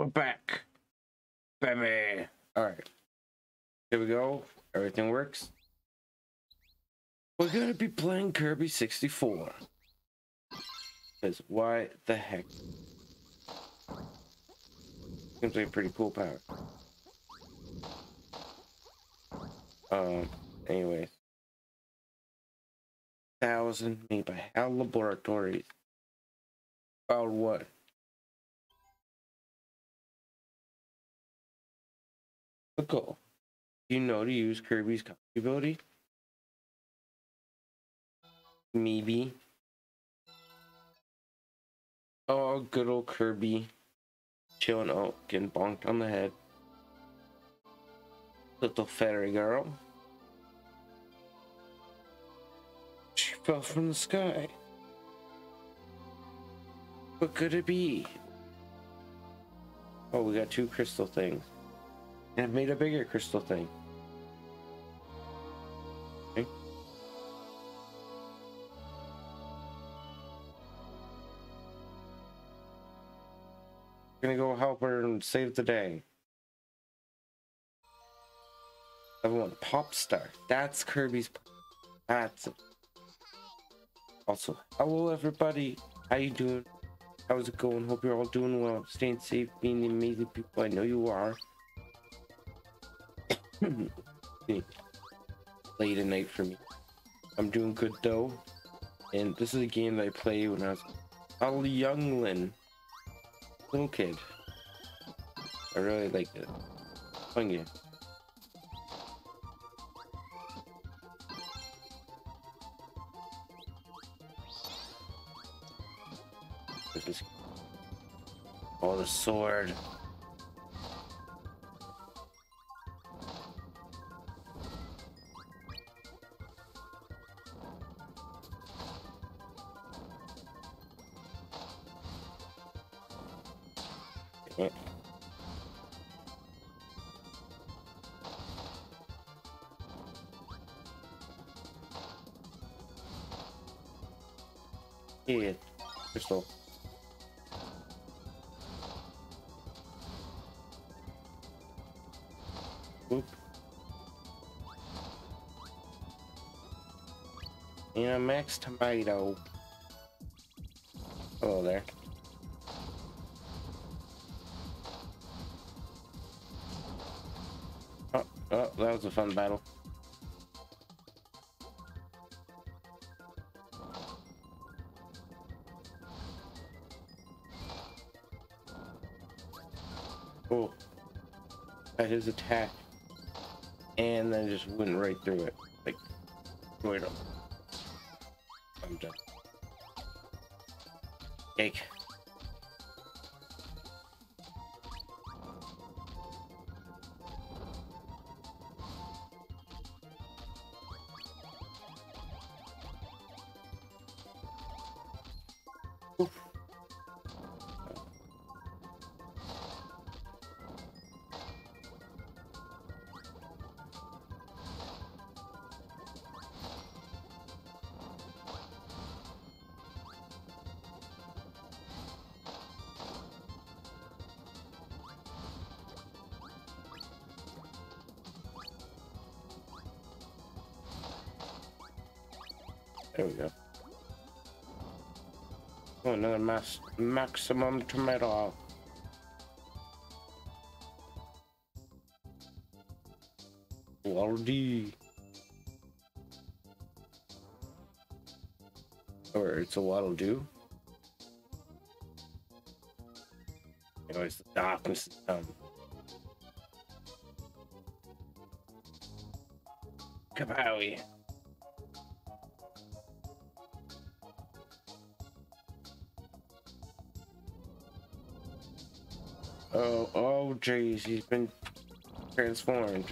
we're back. Baby. Alright. Here we go. Everything works. We're gonna be playing Kirby 64. Because why the heck? Seems like a pretty cool power. Um, anyway. Thousand made by HAL Laboratories. About what? Goal. You know to use Kirby's copy ability? Maybe. Oh, good old Kirby. Chilling out, getting bonked on the head. Little fairy girl. She fell from the sky. What could it be? Oh, we got two crystal things. And I've made a bigger crystal thing. Okay. Gonna go help her and save the day. Everyone, Popstar. That's Kirby's. That's it. Also, hello everybody. How you doing? How's it going? Hope you're all doing well. Staying safe, being the amazing people I know you are. Late at night for me. I'm doing good though. And this is a game that I played when I was a youngling. Little kid. I really liked it. Fun game. Oh the sword. Tomato. Hello there. Oh, oh, that was a fun battle. Oh, at his attack, and then just went right through it, like right up. Cake. There we go. Oh, another mass maximum tomato. Waddle Or it's a Waddle Doo. Anyways, the darkness is done. Kapowie. Jeez, he's been transformed.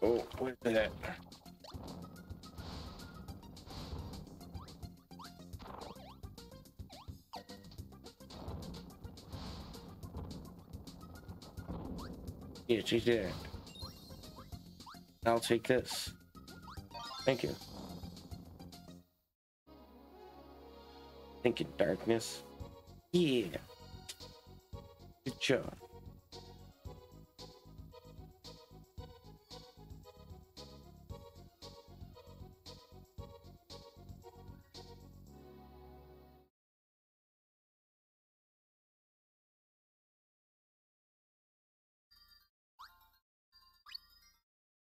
Oh, what is that? Yeah, she's did. I'll take this. Thank you. Thank you, darkness. Yeah.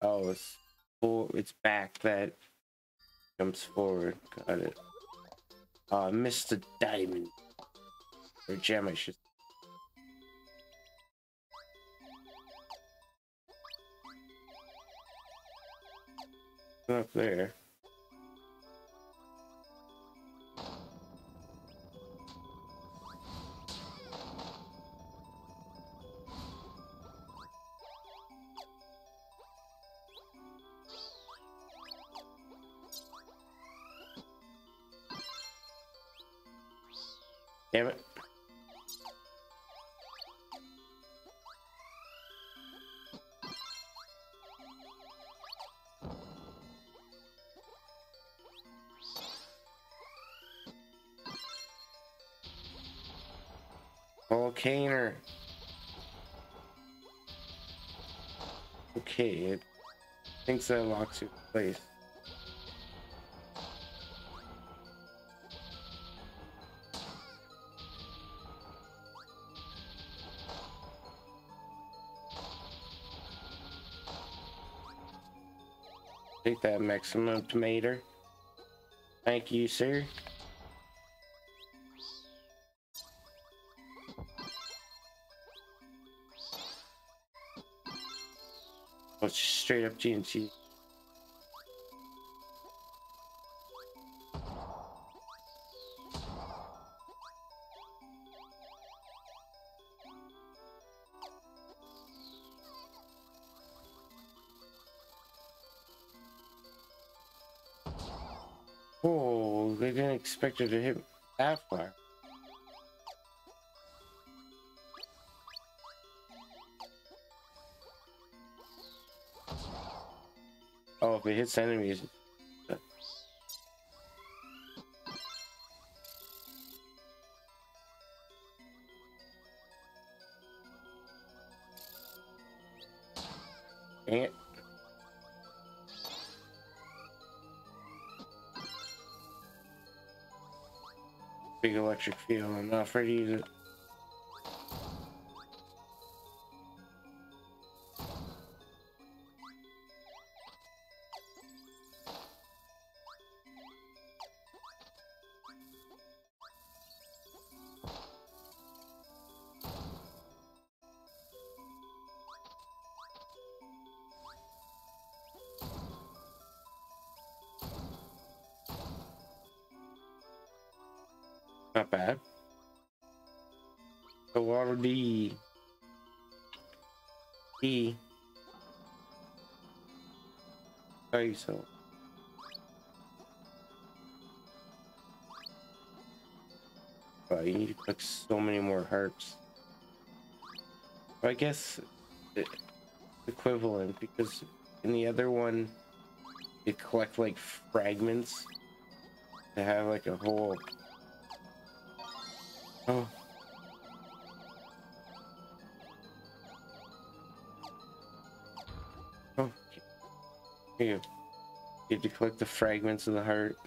Oh, it's for it's back that jumps forward. Got it. Uh, Mr. Diamond. Or gem, I should Up there. Okay, it thinks that locks you in place. Take that maximum tomato. Thank you, sir. Straight up GNC. Oh, they didn't expect it to hit that far. Oh, if it hits enemies. Dang. Big electric field. I'm not afraid to use it. Guess uh, equivalent because in the other one, you collect like fragments to have like a whole Oh. Oh. Here. You have to collect the fragments of the heart.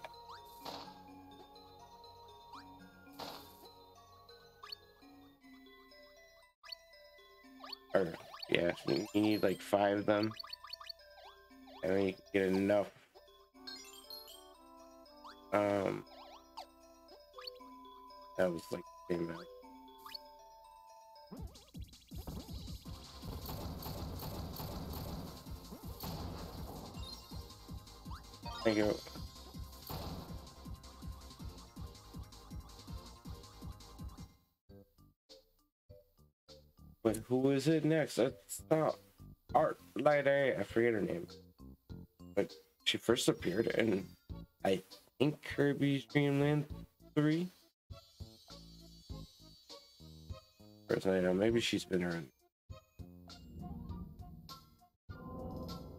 Like five of them. And you get enough. Um, that was like Came back. Thank you. But who is it next? It's not Art Light I forget her name. But she first appeared in I think Kirby's Dream Land 3. I know. Maybe she's been around.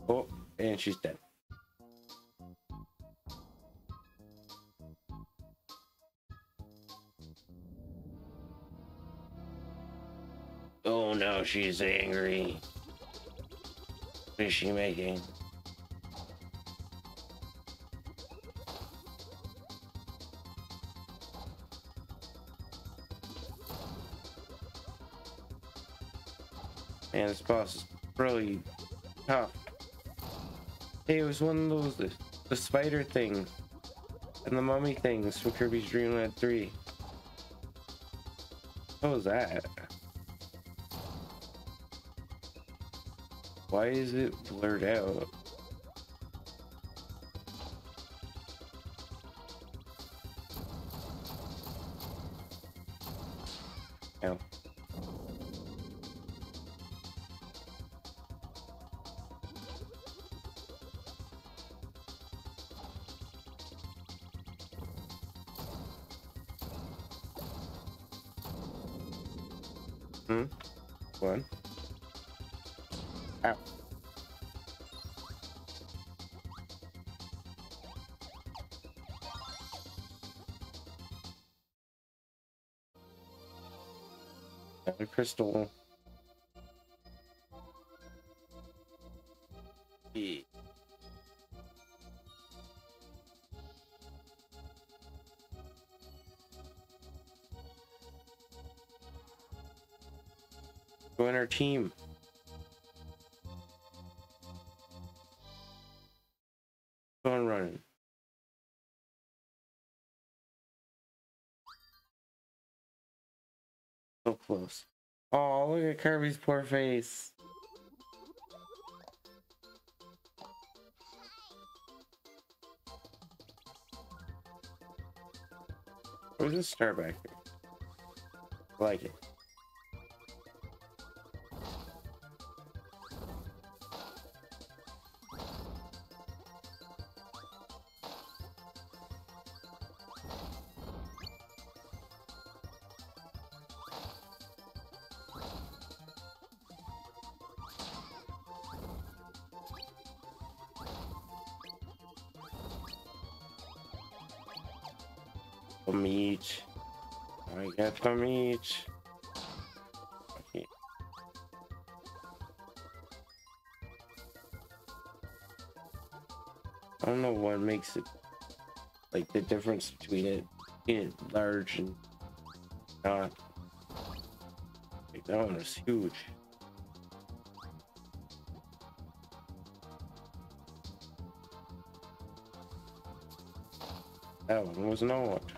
Oh, and she's dead. Oh no, she's angry. What is she making? Man, this boss is really tough. Hey, it was one of those the, spider things and the mummy things from Kirby's Dream Land 3. What was that? Why is it blurred out? Crystal. Kirby's poor face. Where's the star back there? I like it. Meat. Okay. I don't know what makes it like the difference between it being large and not. Like that one is huge. That one was not.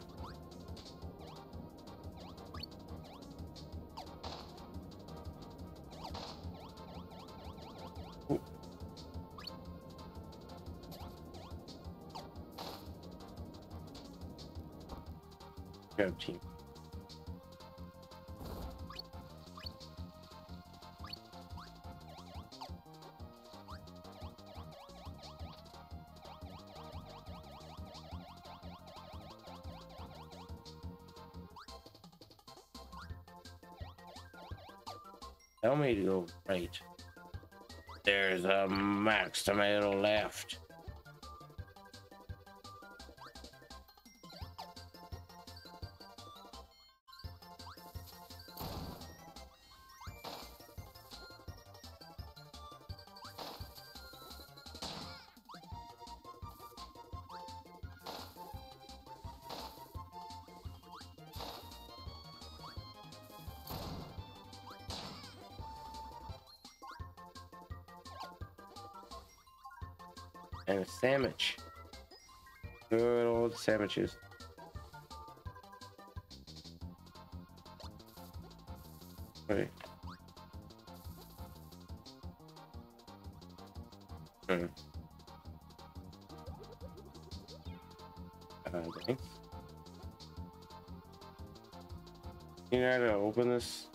Me right. There's a max tomato left. Sandwich. Good old sandwiches. Right. Hmm. Uh, thanks. You know how to open this?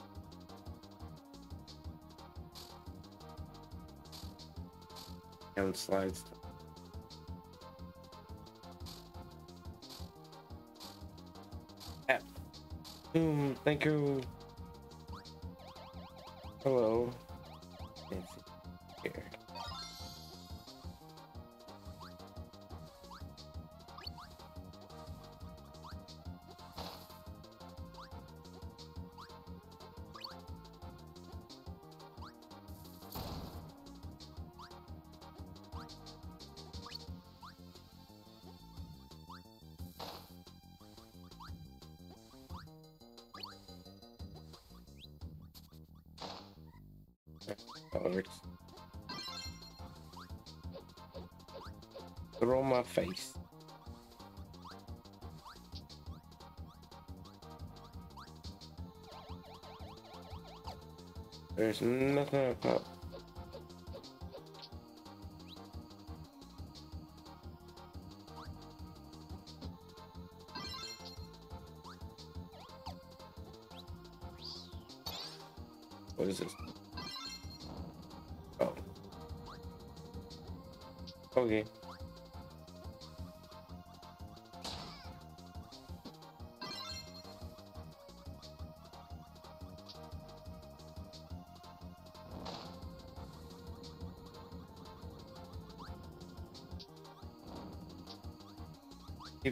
And slides. Hmm, thank you. Hello. Works. Throw my face. There's nothing about.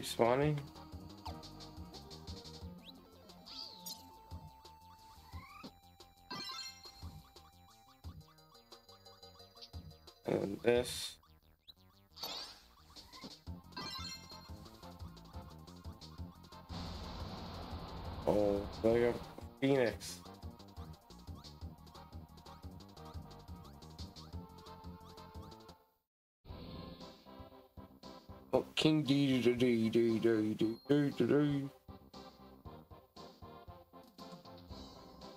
Spawning. Oh, King D D D D D D D D D.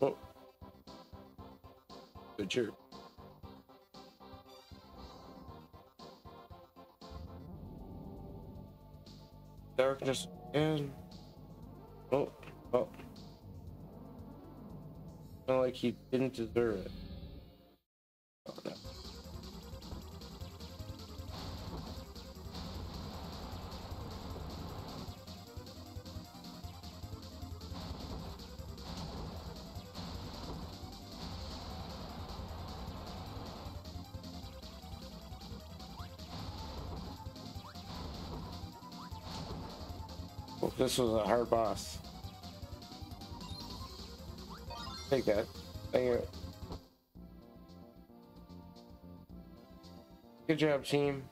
Oh. Good chirp. Darkness and oh oh. Felt like he didn't deserve it. This was a hard boss. Take that. Thank you. Good job, team.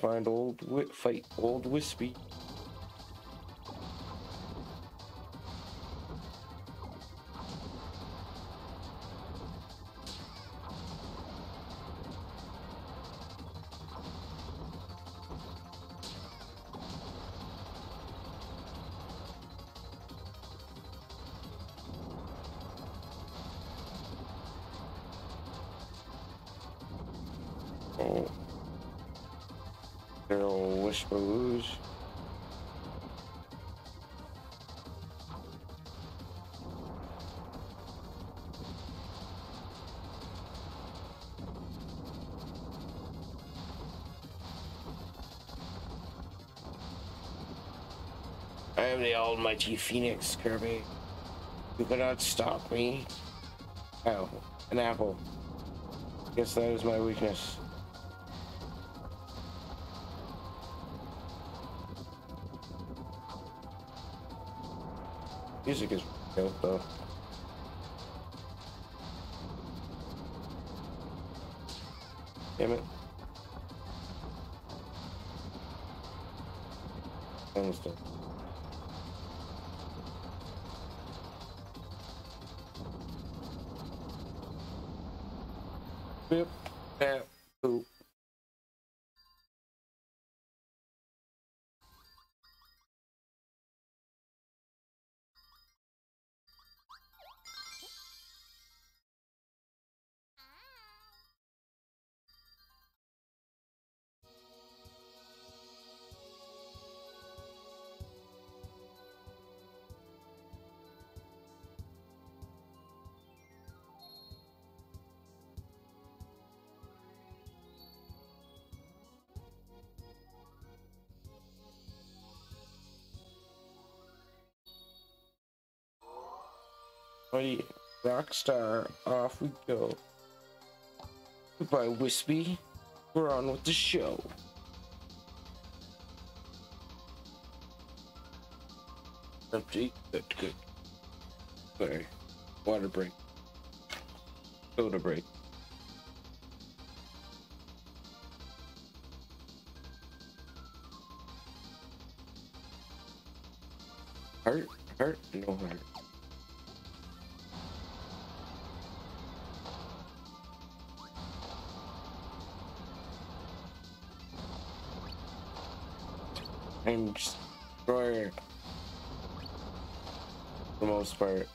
Find old fight old Whispy. Oh. Their old. I am the almighty Phoenix, Kirby. You cannot stop me. Oh, an apple. Guess that is my weakness. Music is dope though. Damn it. Alrighty, Rockstar, off we go. Goodbye, Whispy. We're on with the show. Empty. Good, good. Sorry. Water break. Soda break. Heart? Heart? No heart. I'm destroyer. For the most part.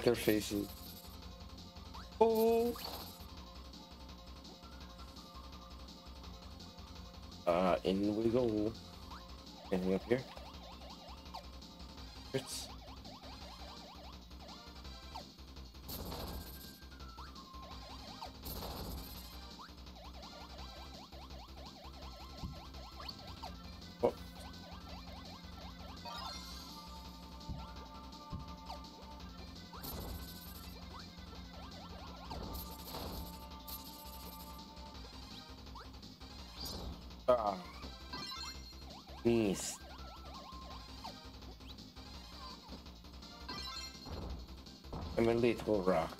Like their faces. Oh. Uh, in we go. Anything up here? It's Ah. Yes. I'm a little rock.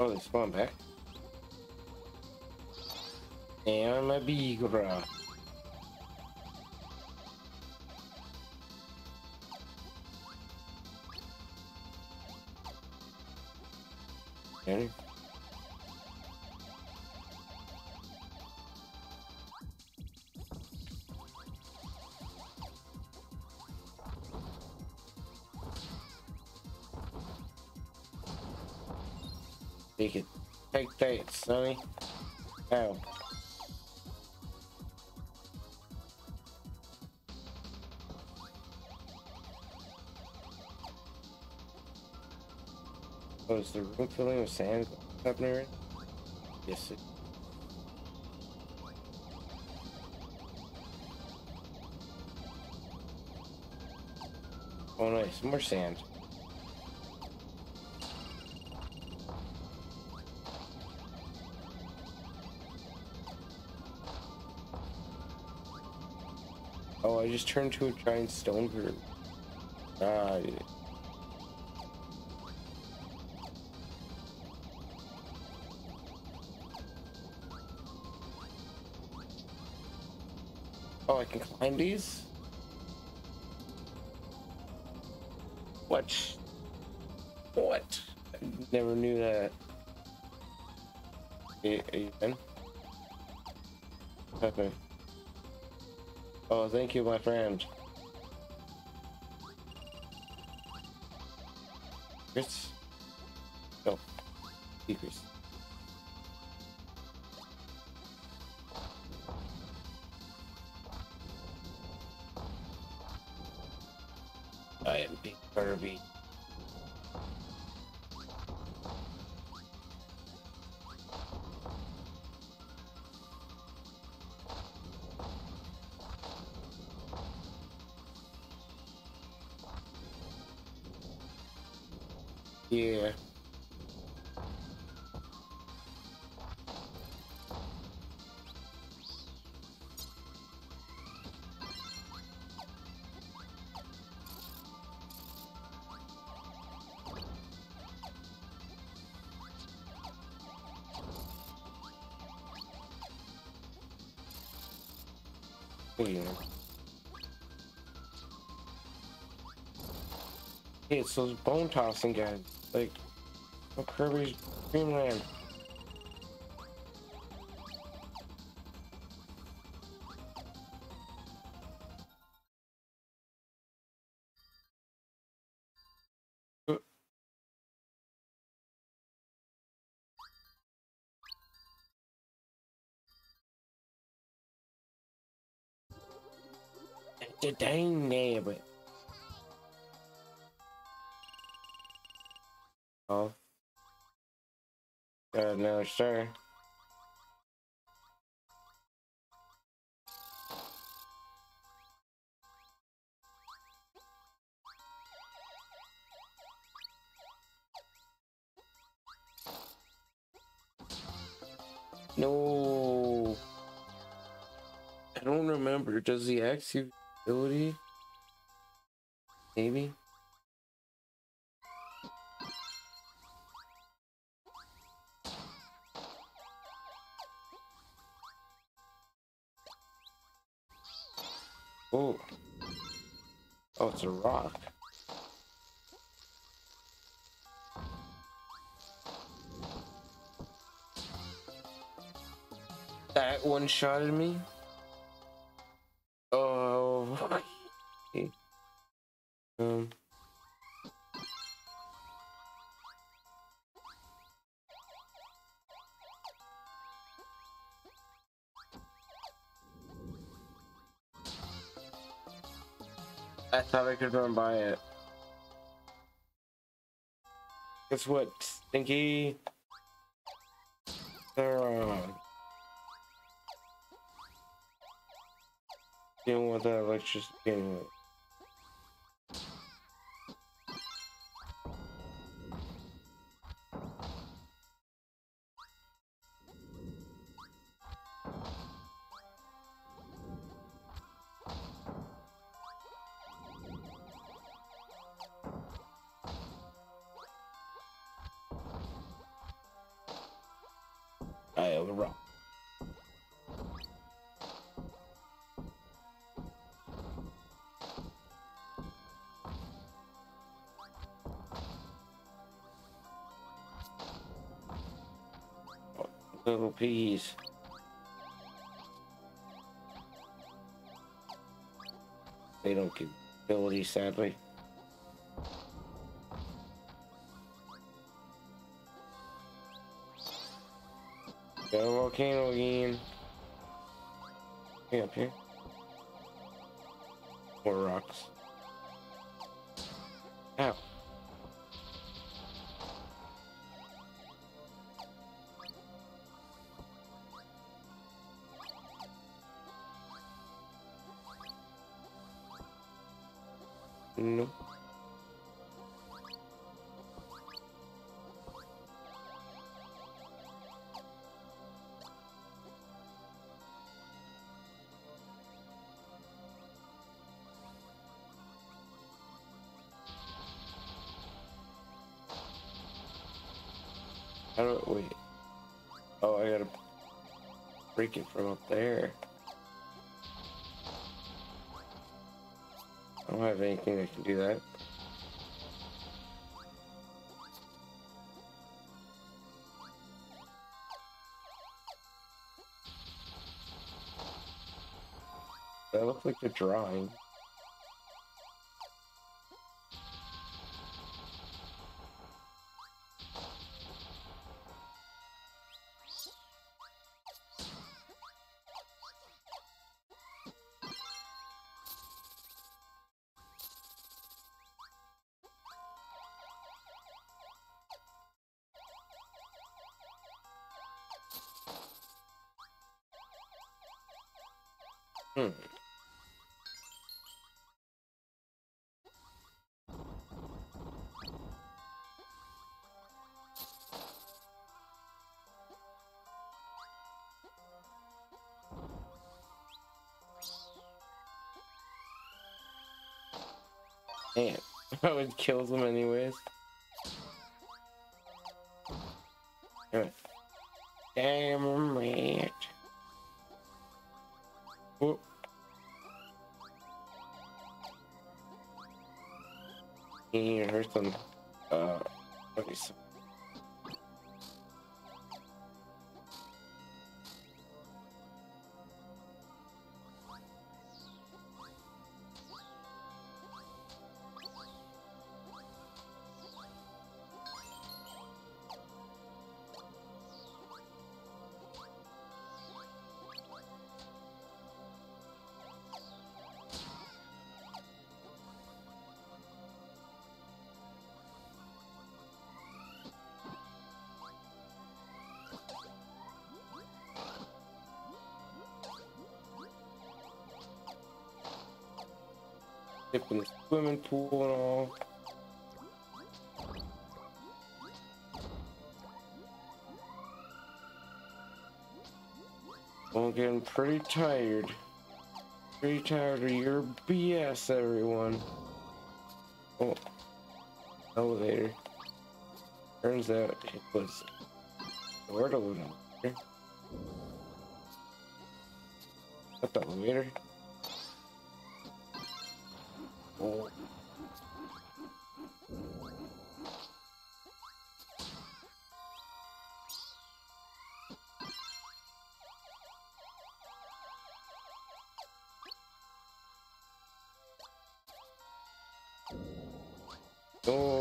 Oh, they spawn back. And I'm a big rock. That, Sonny. Ow. Oh, is the room filling with sand happening right? Yes, it. Oh, nice. More sand. Oh, I just turned to a giant stone bird. Ah. Oh, I can climb these? What? What? I never knew that. Are you. Oh, thank you, my friend. Chris? Go. Decrease. Oh, yeah. It's those bone tossing guys. Like, oh, Kirby's Dream Land. Dang it. Oh. Uh, Got another star. No. I don't remember. Does the X ability? Maybe. Oh. Oh, it's a rock. That one shot at me? Oh. um. I thought I could run by it. Guess what, Stinky? Dealing with that sadly. No. How do wait? Oh, I gotta break it from up there. I don't have anything that can do that. That looks like a drawing. Oh, it kills them anyways. Damn it. Oh. Can't even hurt them. Uh, okay, so swimming pool and all. I'm getting pretty tired. Pretty tired of your BS, everyone. Oh, elevator. Turns out it was to loot here. What the elevator? Oh.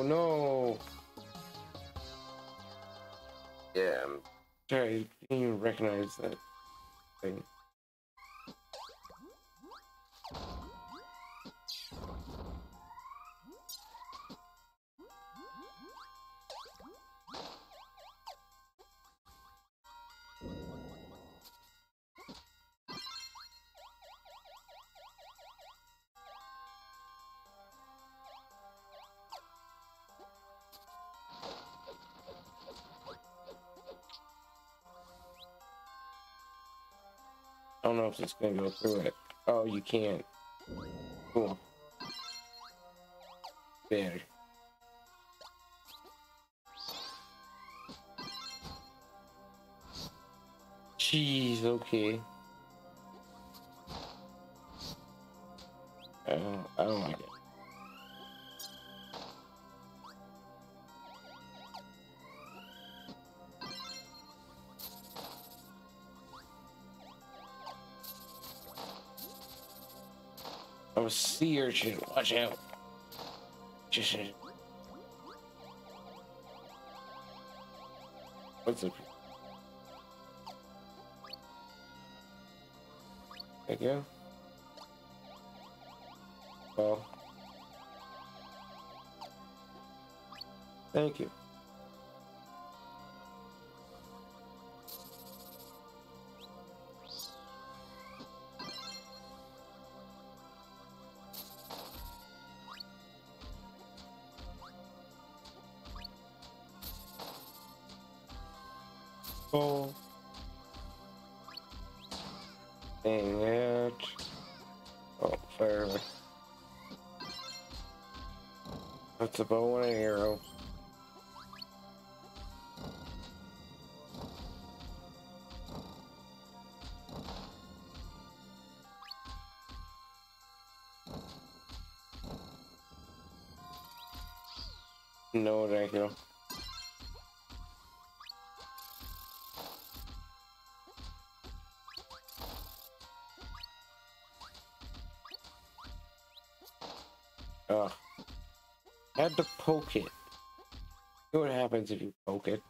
No! Yeah, I'm sorry, I didn't even recognize that thing. It's gonna go through it. Oh, you can't. Cool. Better. Jeez, okay. I don't, I don't like it. A sea urchin. Watch out. Just. What's up? There you go. Well. Thank you. Oh. Dang it. Oh, fire. That's a bow and an arrow. It.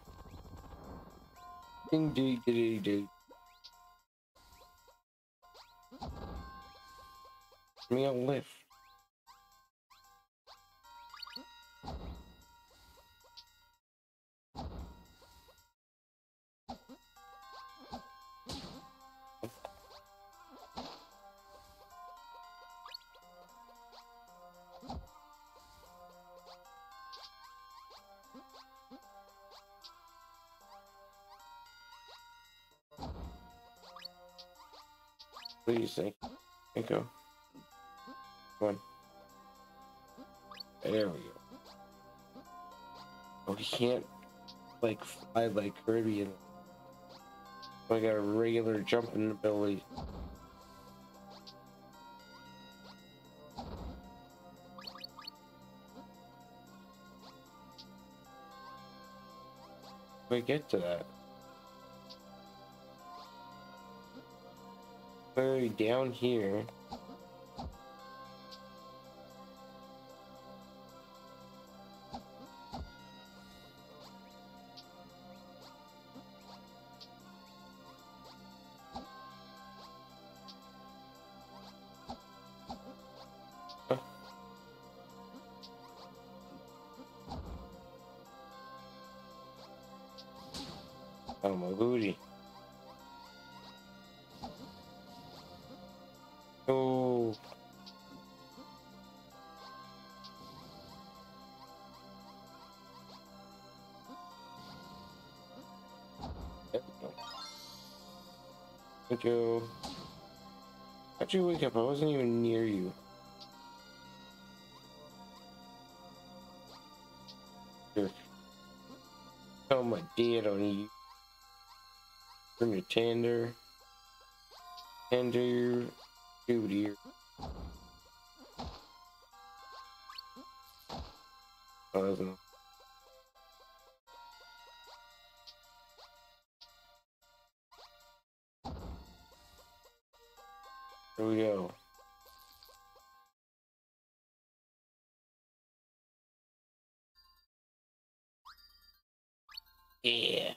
Ding ding ding ding Caribbean. I got a regular jumping ability. We get to that. We're down here. You. How'd you wake up? I wasn't even near you. Sure. Oh my dead on you. Bring your tender. Tender. Duty. Yeah.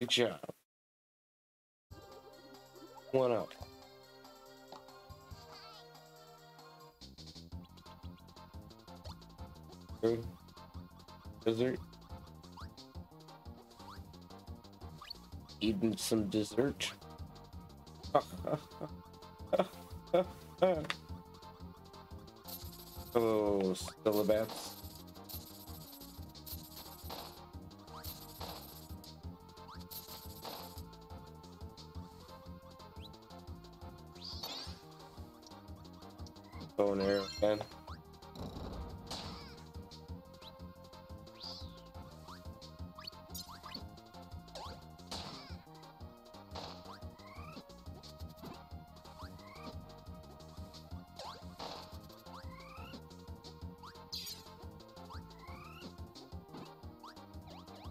Good job. One up. Good. Dessert. Eating some dessert. oh, Stilabats. And arrow again.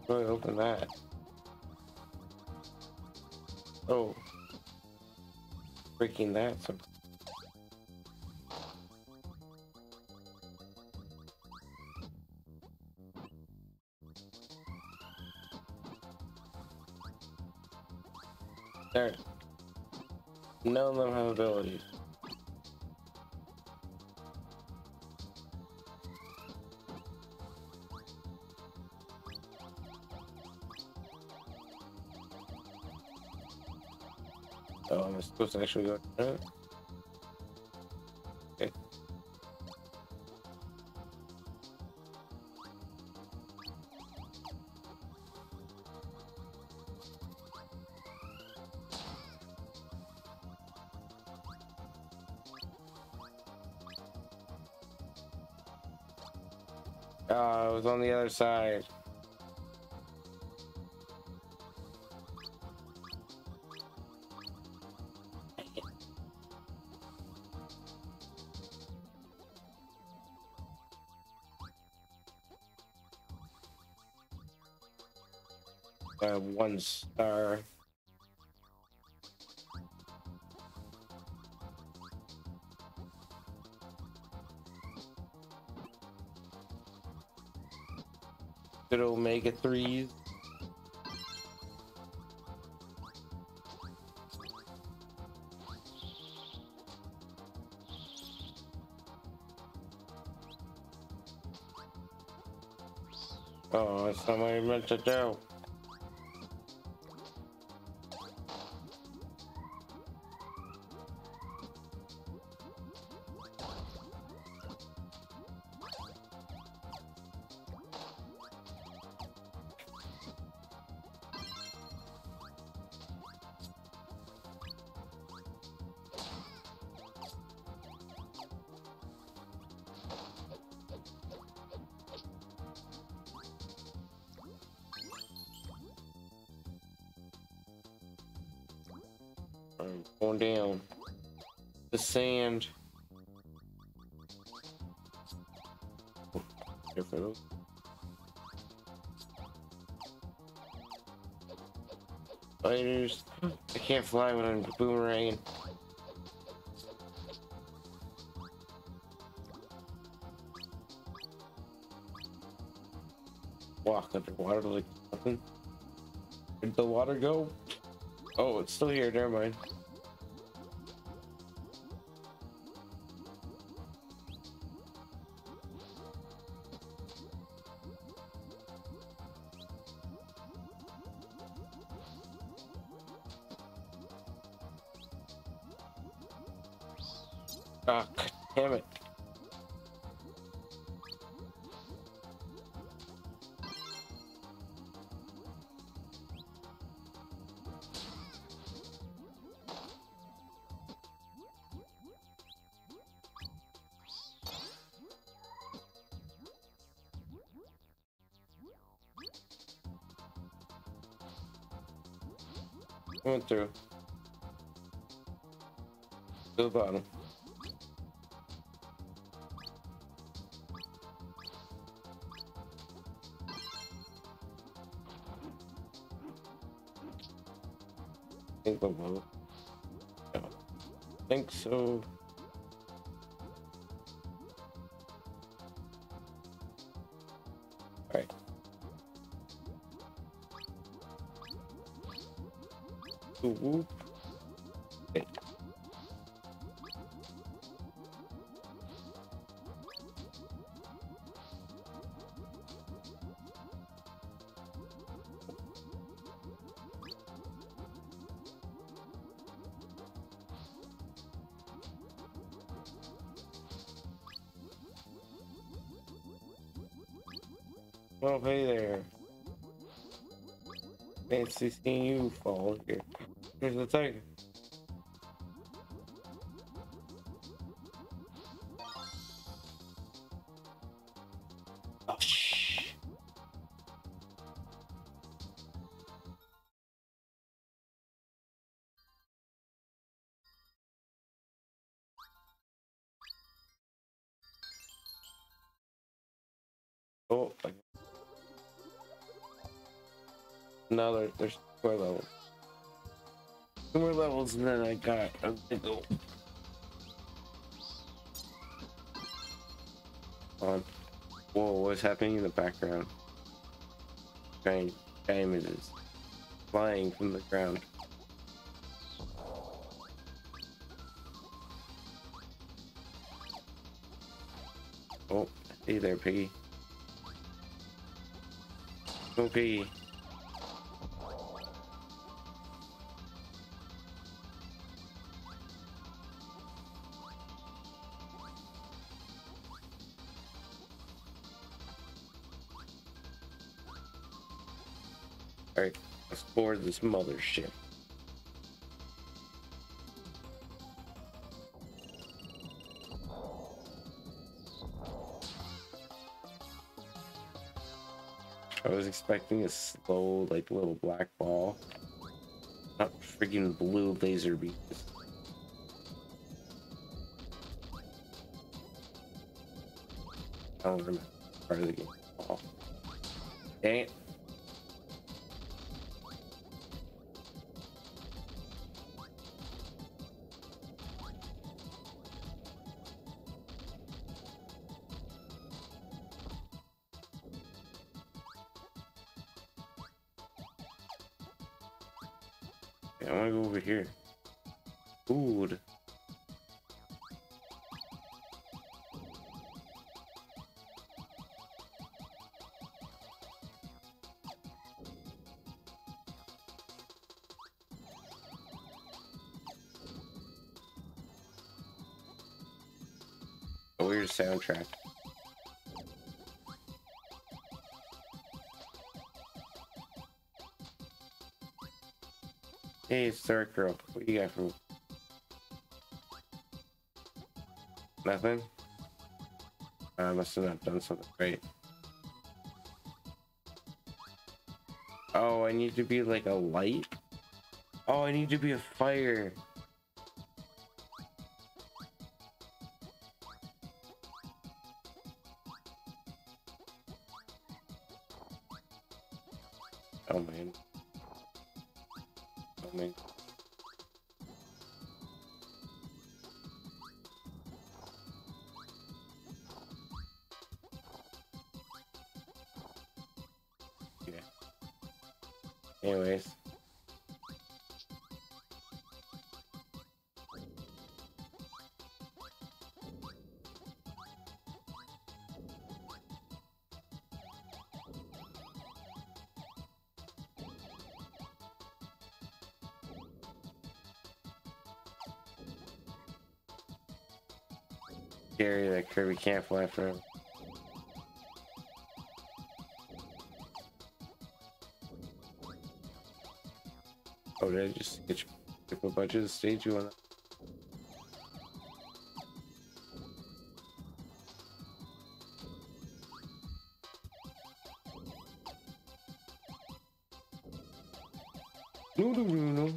Ahead, open that. Oh. Breaking that abilities. Oh, I'm supposed to actually go. Oh, it was on the other side. Uh, one star. Omega 3s. Oh, that's not what I meant to do. I'm going down. The sand. Careful. Spiders. I can't fly when I'm boomeranging. Walk underwater like nothing. Where'd the water go? Oh, it's still here. Never mind. Through. To the bottom. I think so. Whoop. Okay. Oh, hey there. Fancy seeing you fall here. Here's the tiger. Happening in the background? Giant images flying from the ground. Oh, hey there, piggy. Oh, piggy. Alright, let's board this mothership. I was expecting a slow, like little black ball. Not freaking blue laser beams. I don't remember part of the game. Oh. Dang it. Soundtrack. Hey, Dark Girl. What you got for me? Nothing? I must have not done something right. Oh, I need to be like a light? Oh, I need to be a fire. Oh man. That Kirby can't fly forever. Oh, did I just get skip a bunch of the stage you wanna? No, no, no, no.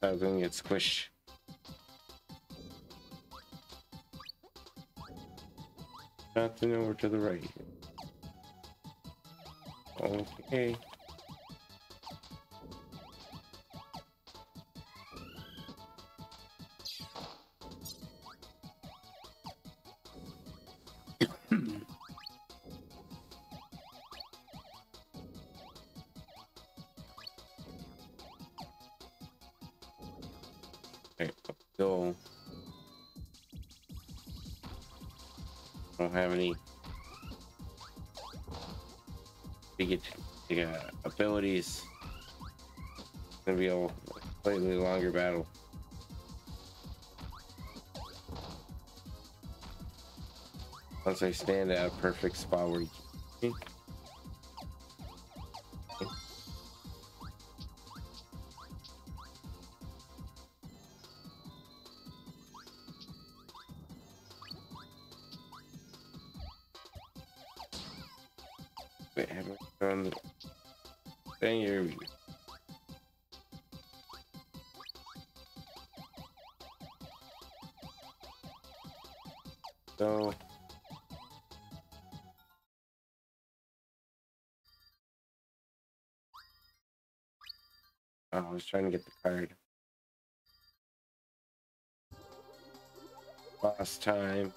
I was gonna get squished. Nothing over to the right. Okay. Okay, so don't have any big uh, abilities. It's gonna be a slightly longer battle. Once I stand at a perfect spot where you was trying to get the card. Boss time.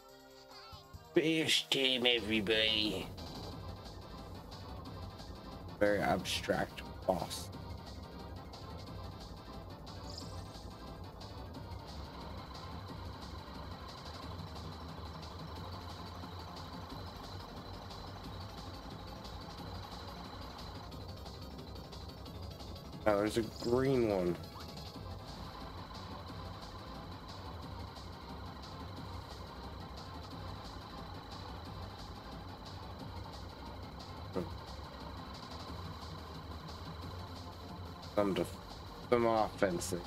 Fish time, everybody. Very abstract boss. There's a green one. Some def some offensive.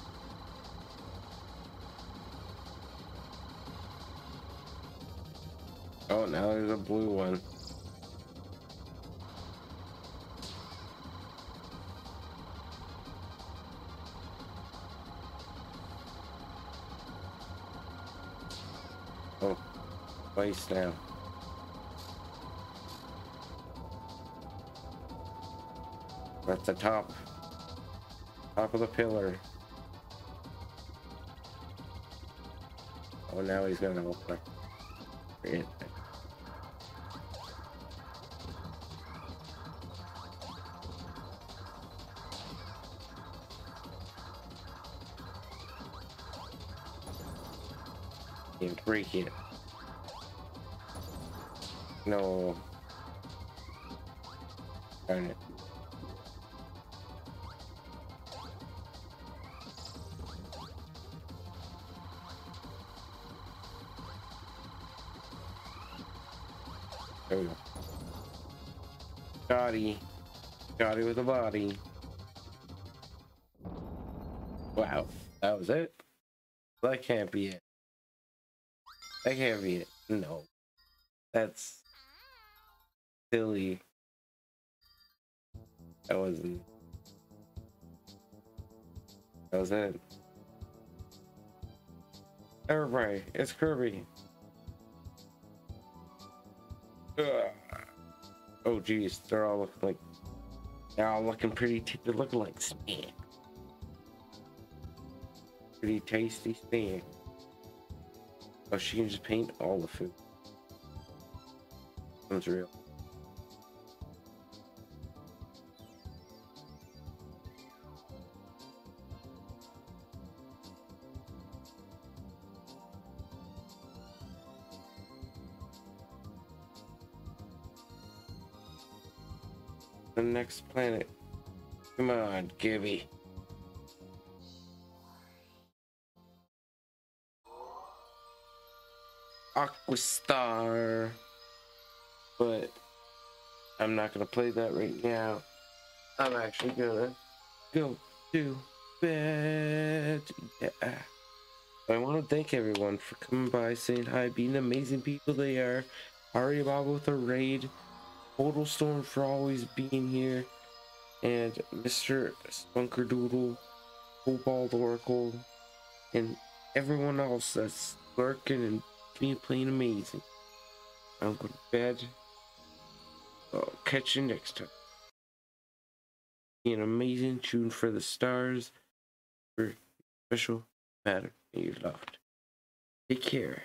Oh, now there's a blue one. Twice now. At the top. Top of the pillar. Oh, now he's gonna open. Forget With a body. Wow. That was it? That can't be it. That can't be it. No. That's silly. That wasn't. That was it. Everybody, it's Kirby. Ugh. Oh geez, they're all looking like They're all looking pretty. They're looking like snacks. Pretty tasty snack. Oh, she can just paint all the food. Sounds real. Next planet. Come on, Gibby. Aquastar. But I'm not gonna play that right now. I'm actually gonna go to bed. Yeah. I want to thank everyone for coming by, saying hi, being amazing people they are. Ari Bob with a raid. Total Storm for always being here. And Mr. Spunkerdoodle, Cobalt Oracle, and everyone else that's lurking and being playing amazing. I'm going to bed. I'll catch you next time. An amazing tune for the stars. For special matter you're loved. Take care.